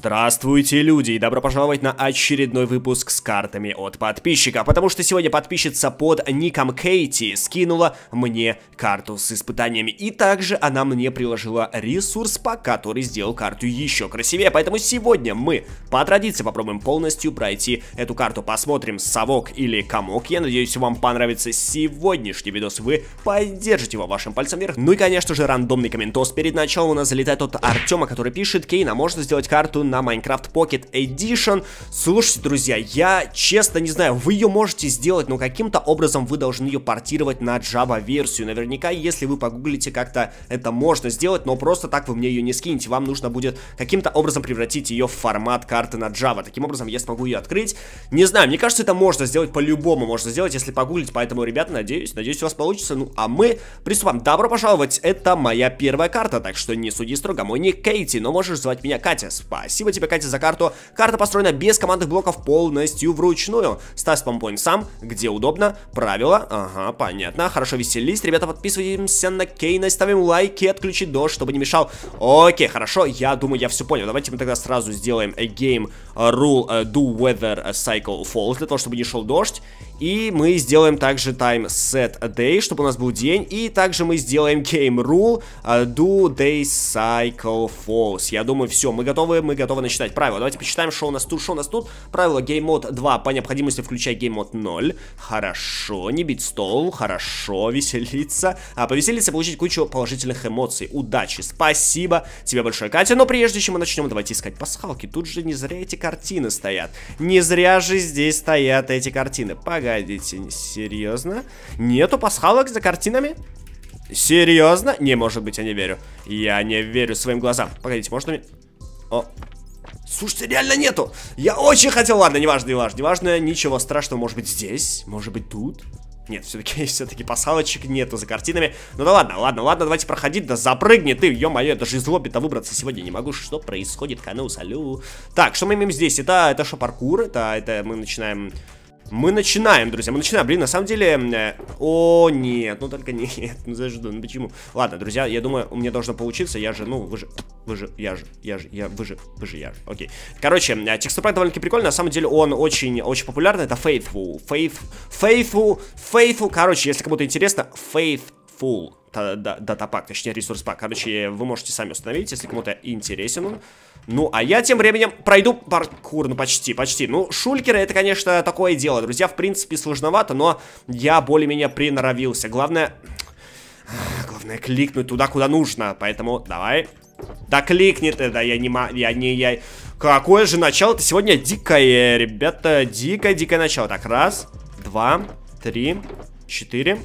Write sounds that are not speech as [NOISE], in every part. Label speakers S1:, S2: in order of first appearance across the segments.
S1: Здравствуйте, люди, и добро пожаловать на очередной выпуск с картами от подписчика, потому что сегодня подписчица под ником Кейти скинула мне карту с испытаниями, и также она мне приложила ресурс, по который сделал карту еще красивее, поэтому сегодня мы по традиции попробуем полностью пройти эту карту, посмотрим совок или комок, я надеюсь вам понравится сегодняшний видос, вы поддержите его вашим пальцем вверх, ну и конечно же рандомный комментос перед началом у нас залетает от Артема, который пишет, Кейна, можно сделать карту на Minecraft Pocket Edition. Слушайте, друзья, я честно не знаю, вы ее можете сделать, но каким-то образом вы должны ее портировать на Java версию. Наверняка, если вы погуглите, как-то это можно сделать, но просто так вы мне ее не скинете. Вам нужно будет каким-то образом превратить ее в формат карты на Java. Таким образом, я смогу ее открыть. Не знаю, мне кажется, это можно сделать по-любому. Можно сделать, если погуглить. Поэтому, ребята, надеюсь, надеюсь, у вас получится. Ну, а мы приступаем. Добро пожаловать. Это моя первая карта, так что не суди строго. Мой ник Кейти, но можешь звать меня Катя. Спасибо. Спасибо тебе, Катя, за карту. Карта построена без командных блоков полностью вручную. Ставь спампоинт сам, где удобно. Правила. Ага, понятно. Хорошо веселись. Ребята, подписываемся на Кейна, ставим лайки, отключить дождь, чтобы не мешал. Окей, хорошо. Я думаю, я все понял. Давайте мы тогда сразу сделаем a game rule do weather cycle falls, для того, чтобы не шел дождь. И мы сделаем также time set day, чтобы у нас был день. И также мы сделаем game rule do day cycle falls. Я думаю, все, мы готовы, мы готовы начинать. Правила, давайте почитаем, что у нас тут, что у нас тут. Правило Game Mode 2, по необходимости включай Game Mode 0. Хорошо, не бить стол, хорошо, веселиться. А, повеселиться, получить кучу положительных эмоций. Удачи, спасибо тебе большое, Катя. Но прежде чем мы начнем, давайте искать пасхалки. Тут же не зря эти картины стоят. Не зря же здесь стоят эти картины. Погодите, серьезно? Нету пасхалок за картинами? Серьезно? Не, может быть, я не верю. Я не верю своим глазам. Погодите, можно мне... О, Слушайте, реально нету. Я очень хотел. Ладно, неважно, неважно, неважно. Ничего страшного. Может быть здесь? Может быть тут? Нет, все-таки [LAUGHS] все-таки пасалочек нету за картинами. Ну да ладно, ладно, ладно, давайте проходить. Да запрыгни ты, ё-моё, я даже из лобби-то выбраться сегодня не могу. Что происходит, канал, салю. Так, что мы имеем здесь? Это, это что, паркур? Это, это мы начинаем мы начинаем, друзья, мы начинаем. Блин, на самом деле... Э, о, нет, ну только [LAUGHS] нет. Ну зажду, ну почему? Ладно, друзья, я думаю, у меня должно получиться. Я же, ну, вы же... Вы же, я же, я же, я, вы же, вы же, я же. Окей. Короче, э, текстурпак довольно-таки прикольный. На самом деле он очень, очень популярный. Это Faithful. Faith, Faithful, Faithful. Короче, если кому-то интересно, Faithful датапак, точнее ресурс пак. Короче, вы можете сами установить, если кому-то интересен он. Ну, а я тем временем пройду паркур, ну почти, почти. Ну, шулькеры это, конечно, такое дело, друзья, в принципе, сложновато, но я более-менее приноровился. Главное, [SIGHS] главное кликнуть туда, куда нужно, поэтому давай. Да кликни ты, да я не ма... Я не... Я... Какое же начало-то сегодня дикое, ребята, дикое-дикое начало. Так, раз, два, три, четыре.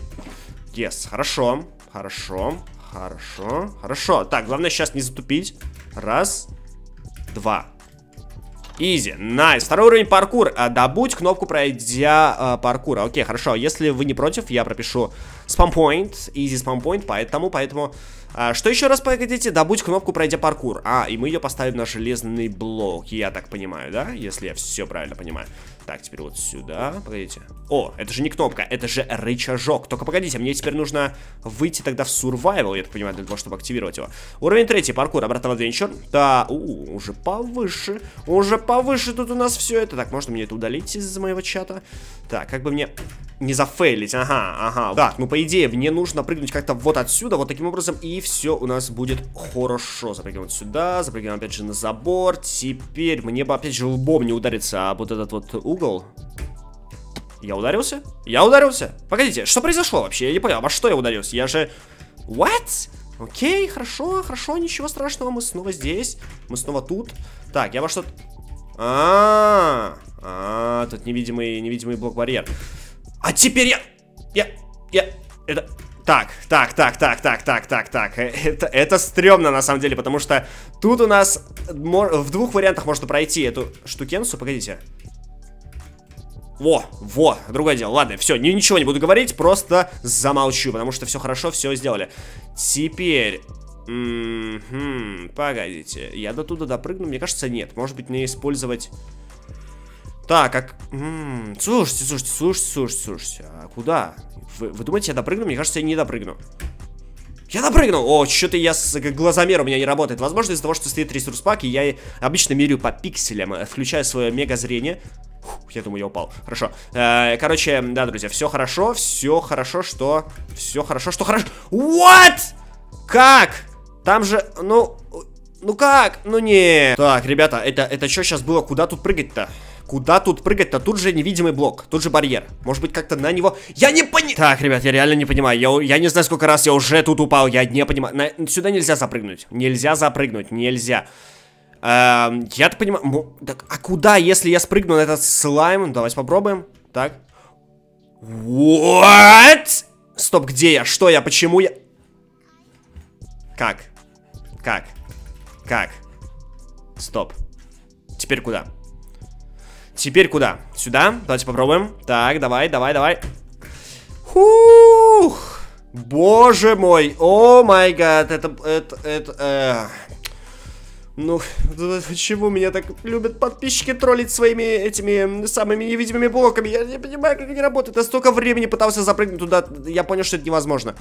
S1: Yes, хорошо. Хорошо, хорошо, хорошо. Так, главное сейчас не затупить. Раз, два. Easy, nice. Второй уровень паркур. А, добудь кнопку, пройдя а, паркур. Окей, хорошо. Если вы не против, я пропишу spawn point. Easy spawn point, поэтому, поэтому... А, что еще раз, погодите? Добудь кнопку, пройдя паркур. А, и мы ее поставим на железный блок, я так понимаю, да? Если я все правильно понимаю. Так, теперь вот сюда. Погодите. О, это же не кнопка, это же рычажок. Только погодите, мне теперь нужно выйти тогда в survival, я так понимаю, для того, чтобы активировать его. Уровень третий, паркур, обратно в адвенчур. Да, у, уже повыше. Уже повыше тут у нас все это. Так, можно мне это удалить из моего чата? Так, как бы мне не зафейлить. Ага, ага. Так, ну по идее, мне нужно прыгнуть как-то вот отсюда, вот таким образом, и все у нас будет хорошо. Запрыгиваем вот сюда, запрыгиваем опять же на забор. Теперь мне бы опять же лбом не удариться об вот этот вот угол. Я ударился? Я ударился? Погодите, что произошло вообще? Я не понял, во что я ударился? Я же... What? Окей, хорошо, хорошо, ничего страшного, мы снова здесь, мы снова тут. Так, я во что... А, -а, -а, а, тут невидимый, невидимый блок-барьер. А теперь я... Я... Я... Это... Так, так, так, так, так, так, так, так. Это, это стрёмно, на самом деле, потому что тут у нас в двух вариантах можно пройти эту штукенцию. Погодите. Во, во, другое дело. Ладно, все, ничего не буду говорить, просто замолчу, потому что все хорошо, все сделали. Теперь... М -м погодите, я до туда допрыгну? Мне кажется, нет. Может быть, мне использовать... Так, как... М -м, слушайте, слушайте, слушайте, слушайте, слушайте. А куда? Вы, вы думаете, я допрыгну? Мне кажется, я не допрыгну. Я допрыгнул! О, что-то я с глазомер у меня не работает. Возможно, из-за того, что стоит ресурс пак, и я обычно меряю по пикселям, э, включая свое мега зрение. Фух, я думаю, я упал. Хорошо. Э, короче, да, друзья, все хорошо, все хорошо, что... Все хорошо, что хорошо. What? Как? Там же, ну... Ну как? Ну не. Так, ребята, это, это что сейчас было? Куда тут прыгать-то? Куда тут прыгать-то? Тут же невидимый блок, тут же барьер. Может быть, как-то на него... Я не понимаю... Так, ребят, я реально не понимаю. Я, я не знаю, сколько раз я уже тут упал. Я не понимаю. На... Сюда нельзя запрыгнуть. Нельзя запрыгнуть, нельзя. Эм, я-то понимаю... Так, а куда, если я спрыгну на этот слайм? Давайте попробуем. Так. What? Стоп, где я? Что я? Почему я... Как? Как? Как? Стоп. Теперь куда? Теперь куда? Сюда? Давайте попробуем. Так, давай, давай, давай. Фух! Боже мой! О май гад! Это... это... это... Э... Ну, почему меня так любят подписчики троллить своими этими самыми невидимыми блоками? Я не понимаю, как они работают. Я столько времени пытался запрыгнуть туда, я понял, что это невозможно.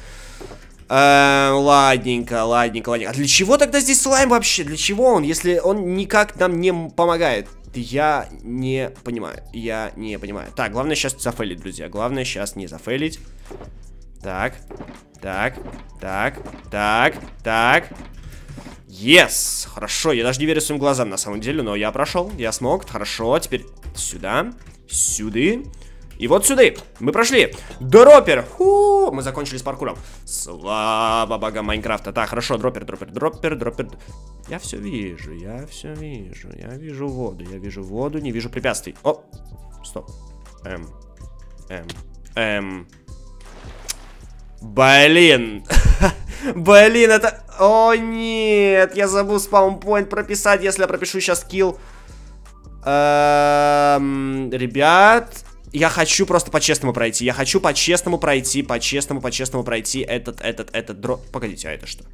S1: Э, ладненько, ладненько, ладненько. А для чего тогда здесь слайм вообще? Для чего он, если он никак нам не помогает? Я не понимаю. Я не понимаю. Так, главное сейчас зафейлить, друзья. Главное сейчас не зафейлить. Так, так, так, так, так. Yes! Хорошо, я даже не верю своим глазам на самом деле, но я прошел, я смог. Хорошо, теперь сюда, сюда. И вот сюда. Мы прошли. Дроппер. Ху, мы закончили с паркуром. Слава богам Майнкрафта. Так, хорошо, дроппер, дроппер, дроппер, дроппер. Я все вижу, я все вижу. Я вижу воду, я вижу воду, не вижу препятствий. О, стоп. М, М, М. Блин. [LAUGHS] Блин, это... О, нет. Я забыл спаунпоинт прописать, если я пропишу сейчас килл. Эм, ребят, я хочу просто по-честному пройти. Я хочу по-честному пройти, по-честному, по-честному пройти этот, этот, этот дроп. Погодите, а это что?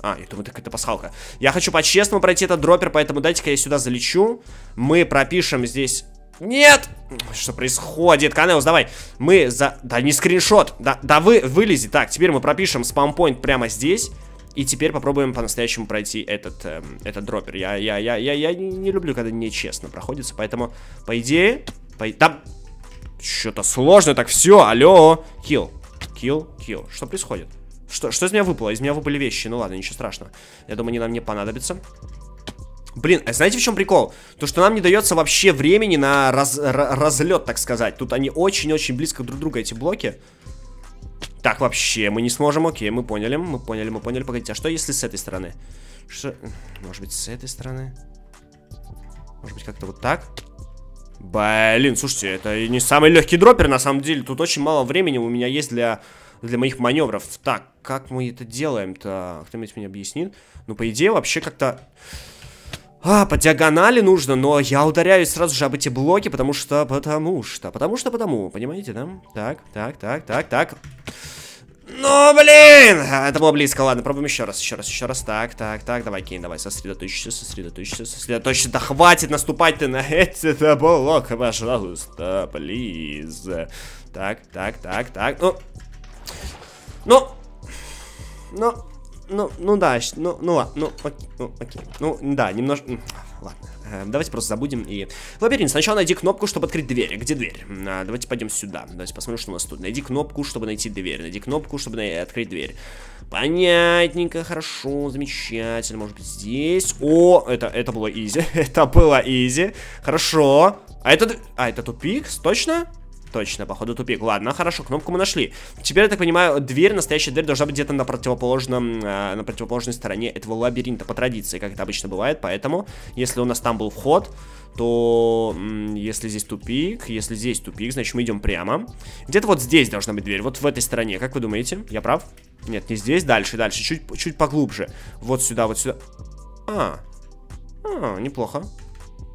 S1: А, я думаю, это пасхалка. Я хочу по-честному пройти этот дроппер, поэтому дайте-ка я сюда залечу. Мы пропишем здесь... Нет! Что происходит? Канеус, давай. Мы за... Да не скриншот. Да, да вы вылези. Так, теперь мы пропишем спампоинт прямо здесь. И теперь попробуем по-настоящему пройти этот, эм, этот дроппер. Я, я, я, я, я не люблю, когда нечестно проходится, поэтому, по идее... По... Да, что-то сложно, так все, алло. Килл, килл, килл. Что происходит? Что, что из меня выпало? Из меня выпали вещи. Ну ладно, ничего страшного. Я думаю, они нам не понадобятся. Блин, а знаете в чем прикол? То, что нам не дается вообще времени на раз, разлет, так сказать. Тут они очень-очень близко друг друга, эти блоки. Так, вообще мы не сможем, окей, мы поняли, мы поняли, мы поняли. Погодите, а что если с этой стороны? Что? Может быть, с этой стороны? Может быть, как-то вот так? Блин, слушайте, это не самый легкий дроппер, на самом деле. Тут очень мало времени у меня есть для, для моих маневров. Так, как мы это делаем-то? Кто-нибудь мне объяснит? Ну, по идее, вообще как-то... А, по диагонали нужно, но я ударяюсь сразу же об эти блоки, потому что, потому что, потому что, потому, понимаете, да? Так, так, так, так, так. Ну, блин! Это было близко. Ладно, пробуем еще раз, еще раз, еще раз. Так, так, так. Давай, Кейн, давай, сосредоточься, сосредоточься, сосредоточься. Да хватит наступать ты на этот блок, пожалуйста, плиз. Так, так, так, так. Ну, ну, ну, ну, ну да, ну, ну ладно, ну, окей, ну, окей. Ну, да, немножко... Ладно, э, давайте просто забудем и... Лабиринт, сначала найди кнопку, чтобы открыть дверь. Где дверь? А, давайте пойдем сюда. Давайте посмотрим, что у нас тут. Найди кнопку, чтобы найти дверь. Найди кнопку, чтобы на... открыть дверь. Понятненько, хорошо, замечательно. Может быть, здесь... О, это, это было изи. [LAUGHS] это было изи. Хорошо. А это... А, это тупик? Точно? Точно, походу тупик. Ладно, хорошо, кнопку мы нашли. Теперь, я так понимаю, дверь, настоящая дверь должна быть где-то на противоположном, э, на противоположной стороне этого лабиринта, по традиции, как это обычно бывает. Поэтому, если у нас там был вход, то если здесь тупик, если здесь тупик, значит мы идем прямо. Где-то вот здесь должна быть дверь, вот в этой стороне. Как вы думаете? Я прав? Нет, не здесь, дальше, дальше, чуть, чуть поглубже. Вот сюда, вот сюда. А, а неплохо.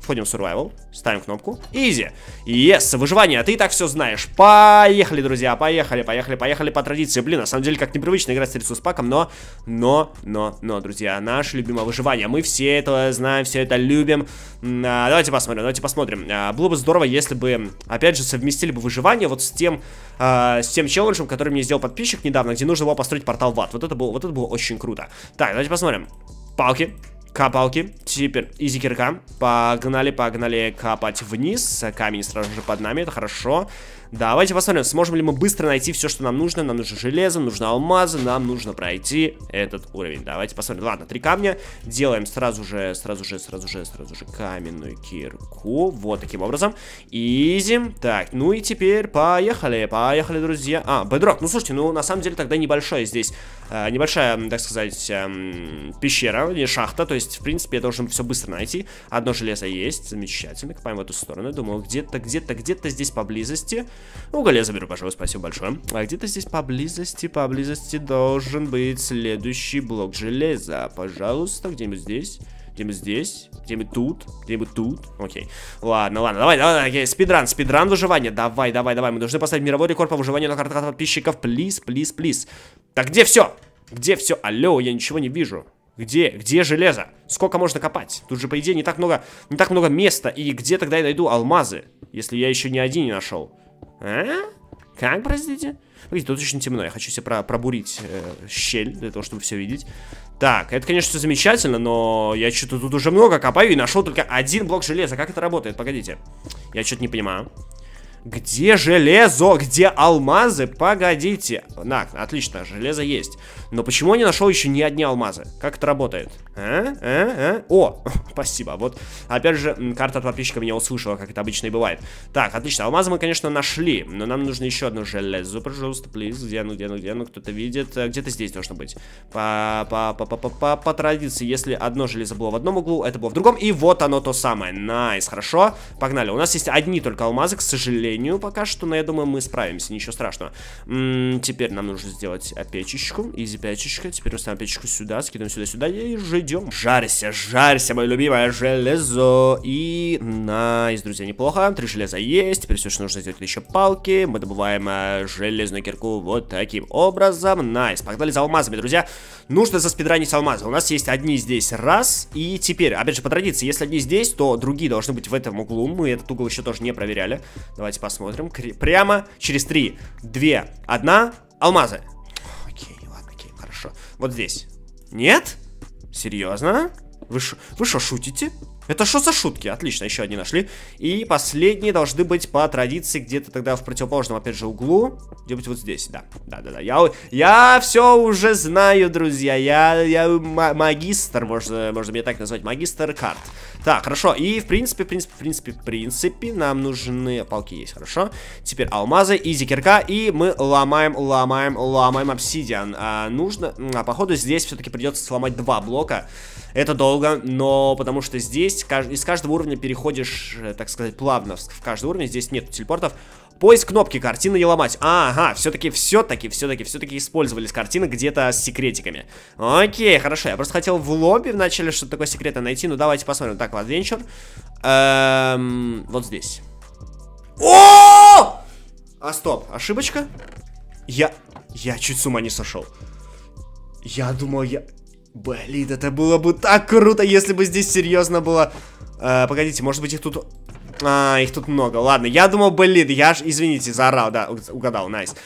S1: Входим в survival, ставим кнопку. Изи. Yes, выживание, ты и так все знаешь. Поехали, друзья, поехали, поехали, поехали по традиции. Блин, на самом деле, как непривычно играть с ресурс паком, но, но, но, но, друзья, наше любимое выживание. Мы все это знаем, все это любим. А, давайте посмотрим, давайте посмотрим. А, было бы здорово, если бы, опять же, совместили бы выживание вот с тем, а, с тем челленджем, который мне сделал подписчик недавно, где нужно было построить портал в ад. Вот это было, вот это было очень круто. Так, давайте посмотрим. Палки. Капалки. Теперь изи кирка. Погнали, погнали капать вниз. Камень сразу же под нами, это хорошо. Давайте посмотрим, сможем ли мы быстро найти все, что нам нужно. Нам нужно железо, нужно алмазы, нам нужно пройти этот уровень. Давайте посмотрим. Ладно, три камня. Делаем сразу же, сразу же, сразу же, сразу же каменную кирку. Вот таким образом. Изи. Так, ну и теперь поехали, поехали, друзья. А, бедрок. Ну, слушайте, ну, на самом деле тогда небольшая здесь, э, небольшая, так сказать, э, пещера, не шахта. То есть, в принципе, я должен все быстро найти. Одно железо есть, замечательно. Копаем в эту сторону. Думаю, где-то, где-то, где-то здесь поблизости Уголь я заберу, пожалуйста, спасибо большое. А где-то здесь поблизости, поблизости должен быть следующий блок железа. Пожалуйста, где-нибудь здесь. Где-нибудь здесь, где-нибудь тут, где-нибудь тут. Окей. Ладно, ладно, давай, давай, давай, спидран, спидран выживания. Давай, давай, давай. Мы должны поставить мировой рекорд по выживанию на картах подписчиков. Плиз, плиз, плиз. Так где все? Где все? Алло, я ничего не вижу. Где? Где железо? Сколько можно копать? Тут же, по идее, не так много, не так много места. И где тогда я найду алмазы, если я еще ни один не нашел? А? Как, простите? Видите, тут очень темно. Я хочу себе про пробурить э, щель, для того, чтобы все видеть. Так, это, конечно, замечательно, но я что-то тут уже много копаю и нашел только один блок железа. Как это работает? Погодите. Я что-то не понимаю. Где железо? Где алмазы? Погодите. На, отлично, железо есть. Но почему я не нашел еще ни одни алмазы? Как это работает? А? А? А? О, [LAUGHS] спасибо. Вот, опять же, карта от подписчика меня услышала, как это обычно и бывает. Так, отлично. Алмазы мы, конечно, нашли. Но нам нужно еще одно железо, пожалуйста, please. Где оно, где оно, где оно? Кто-то видит? Э, где-то здесь должно быть. По, по, по, по, по, по, по традиции, если одно железо было в одном углу, это было в другом. И вот оно то самое. Nice, хорошо. Погнали. У нас есть одни только алмазы, к сожалению пока что, но я думаю, мы справимся, ничего страшного. М -м, теперь нам нужно сделать печечку, easy печечка, теперь ставим печечку сюда, скидываем сюда-сюда и ждем. Жарься, жарься, мое любимое железо. И nice, друзья, неплохо. Три железа есть, теперь все, что нужно сделать, это еще палки. Мы добываем э, железную кирку вот таким образом. Nice, погнали за алмазами, друзья. Нужно заспидранить алмазы. У нас есть одни здесь, раз. И теперь, опять же, по традиции, если одни здесь, то другие должны быть в этом углу. Мы этот угол еще тоже не проверяли. Давайте посмотрим. Прямо через 3, 2, 1. Алмазы. Хорошо. Вот здесь. Нет? Серьезно? Вы что, шутите? Это что за шутки? Отлично, еще одни нашли. И последние должны быть по традиции где-то тогда в противоположном, опять же, углу. Где-нибудь вот здесь, да. Да-да-да. Я, я все уже знаю, друзья. Я, я магистр, можно, можно меня так назвать. Магистр карт. Так, хорошо. И, в принципе, в принципе, в принципе, в принципе, нам нужны... Палки есть, хорошо. Теперь алмазы, изи кирка. И мы ломаем, ломаем, ломаем обсидиан. А, нужно... А, походу, здесь все-таки придется сломать два блока. Это долго, но потому что здесь из каждого уровня переходишь, э, так сказать, плавно в каждый уровень. Здесь нет телепортов. Поиск кнопки, картины не ломать. Ага, все-таки, все-таки, все-таки, все-таки использовались картины где-то с секретиками. Окей, хорошо. Я просто хотел в лобби вначале что-то такое секретное найти. Ну, давайте посмотрим. Так, в Adventure. Эм, вот здесь. О! А, стоп, ошибочка? Я... Я чуть с ума не сошел. Я думал, я... Блин, это было бы так круто, если бы здесь серьезно было... Э, погодите, может быть их тут а, их тут много. Ладно, я думал, блин, я ж, извините, заорал, да, угадал, найс. Nice.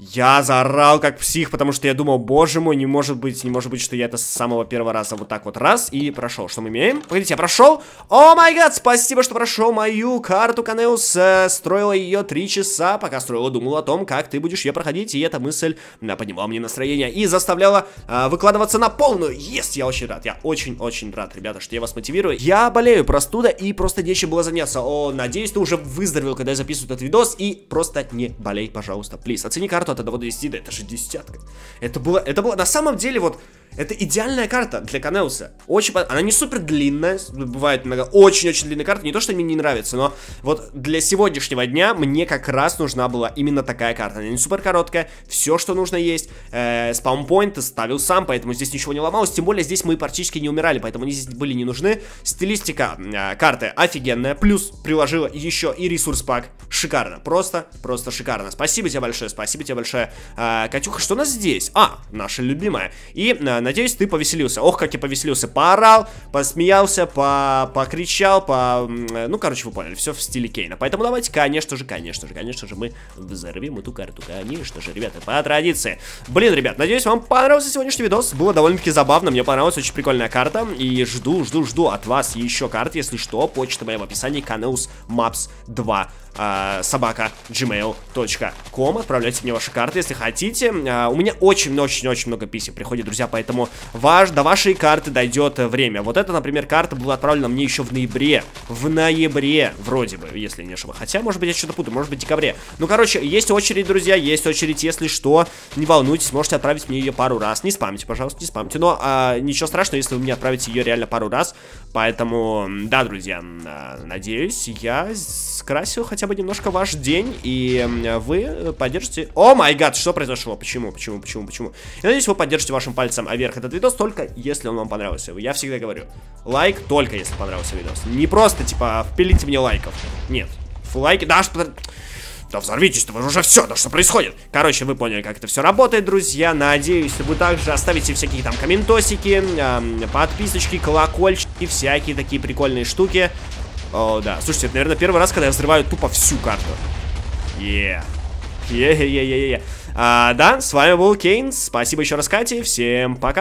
S1: Я заорал как псих, потому что я думал, боже мой, не может быть, не может быть, что я это с самого первого раза вот так вот раз и прошел. Что мы имеем? Погодите, я прошел? О май гад, спасибо, что прошел мою карту, Канеус. Э, строила ее три часа, пока строила, думал о том, как ты будешь ее проходить, и эта мысль э, поднимала мне настроение и заставляла э, выкладываться на полную. Есть, я очень рад, я очень-очень рад, ребята, что я вас мотивирую. Я болею простуда и просто нечем было заняться. О, надеюсь, ты уже выздоровел, когда я записываю этот видос, и просто не болей, пожалуйста, плиз. Оцени карту от 1 до 10, да это же десятка. Это было, это было, на самом деле, вот, Это идеальная карта для Канеуса. Очень, она не супер длинная, бывает иногда очень-очень длинная карта, не то, что мне не нравится, но вот для сегодняшнего дня мне как раз нужна была именно такая карта. Она не супер короткая, все, что нужно есть. Э, спаунпоинты ставил сам, поэтому здесь ничего не ломалось, тем более здесь мы практически не умирали, поэтому они здесь были не нужны. Стилистика э, карты офигенная, плюс приложила еще и ресурс пак. Шикарно, просто, просто шикарно. Спасибо тебе большое, спасибо тебе большое. Э, Катюха, что у нас здесь? А, наша любимая. И, э, надеюсь, ты повеселился. Ох, как я повеселился. Поорал, посмеялся, по покричал, по... Ну, короче, вы поняли, все в стиле Кейна. Поэтому давайте, конечно же, конечно же, конечно же, мы взорвем эту карту. Конечно же, ребята, по традиции. Блин, ребят, надеюсь, вам понравился сегодняшний видос. Было довольно-таки забавно, мне понравилась очень прикольная карта. И жду, жду, жду от вас еще карт, если что. Почта моя в описании, Канеус Maps 2 э, собака gmail.com. Отправляйте мне ваши карты, если хотите. Э, у меня очень-очень-очень много писем приходит, друзья, поэтому ваш, до вашей карты дойдет время. Вот эта, например, карта была отправлена мне еще в ноябре. В ноябре, вроде бы, если не ошибаюсь. Хотя, может быть, я что-то путаю, может быть, декабре. Ну, короче, есть очередь, друзья, есть очередь. Если что, не волнуйтесь, можете отправить мне ее пару раз. Не спамьте, пожалуйста, не спамьте. Но а, ничего страшного, если вы мне отправите ее реально пару раз. Поэтому, да, друзья, а, надеюсь, я скрасил хотя бы немножко ваш день, и вы поддержите... О май гад, что произошло? Почему, почему, почему, почему? Я надеюсь, вы поддержите вашим пальцем вверх этот видос только если он вам понравился. Я всегда говорю, лайк только если понравился видос. Не просто, типа, впилите мне лайков. Нет. Лайки, да, что... Да взорвитесь, вы уже все, да что происходит? Короче, вы поняли, как это все работает, друзья. Надеюсь, вы также оставите всякие там комментосики, э, подписочки, колокольчики, всякие такие прикольные штуки. О, да. Слушайте, это, наверное, первый раз, когда я взрываю тупо всю карту. Е. Е-е-е-е-е. А, да, с вами был Кейн. Спасибо еще раз, Кате. Всем пока.